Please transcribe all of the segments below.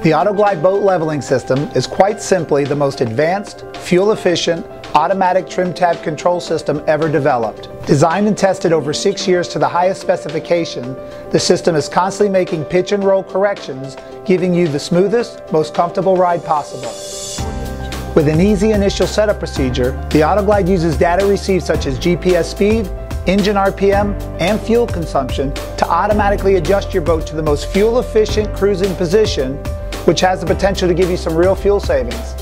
The AutoGlide boat leveling system is quite simply the most advanced, fuel-efficient, automatic trim tab control system ever developed. Designed and tested over six years to the highest specification, the system is constantly making pitch and roll corrections, giving you the smoothest, most comfortable ride possible. With an easy initial setup procedure, the AutoGlide uses data received such as GPS speed, engine RPM, and fuel consumption to automatically adjust your boat to the most fuel efficient cruising position which has the potential to give you some real fuel savings.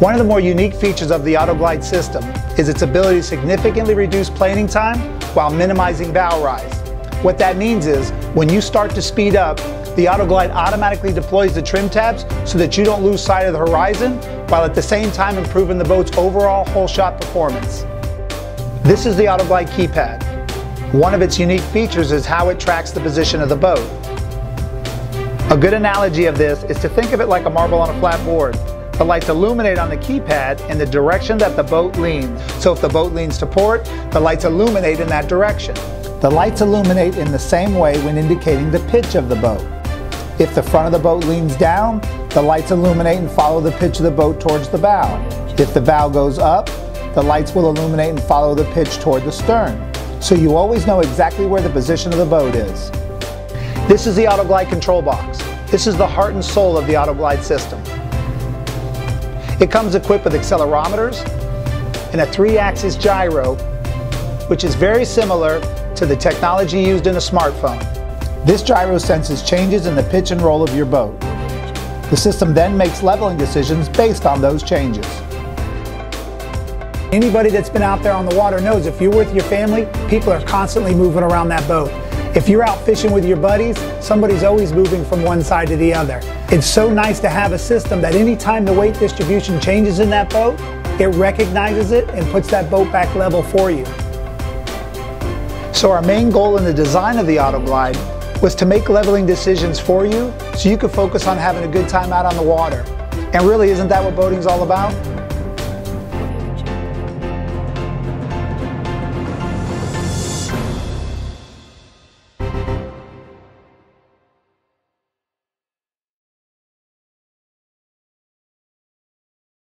One of the more unique features of the AutoGlide system is its ability to significantly reduce planing time while minimizing bow rise. What that means is, when you start to speed up, the AutoGlide automatically deploys the trim tabs so that you don't lose sight of the horizon, while at the same time improving the boat's overall hole shot performance. This is the AutoGlide keypad. One of its unique features is how it tracks the position of the boat. A good analogy of this is to think of it like a marble on a flat board. The lights illuminate on the keypad in the direction that the boat leans. So if the boat leans to port, the lights illuminate in that direction. The lights illuminate in the same way when indicating the pitch of the boat. If the front of the boat leans down, the lights illuminate and follow the pitch of the boat towards the bow. If the bow goes up, the lights will illuminate and follow the pitch toward the stern. So you always know exactly where the position of the boat is. This is the AutoGlide control box. This is the heart and soul of the AutoGlide system. It comes equipped with accelerometers and a three-axis gyro, which is very similar to the technology used in a smartphone. This gyro senses changes in the pitch and roll of your boat. The system then makes leveling decisions based on those changes. Anybody that's been out there on the water knows if you're with your family, people are constantly moving around that boat. If you're out fishing with your buddies, somebody's always moving from one side to the other. It's so nice to have a system that anytime the weight distribution changes in that boat, it recognizes it and puts that boat back level for you. So our main goal in the design of the AutoGlide was to make leveling decisions for you so you could focus on having a good time out on the water. And really, isn't that what boating's all about?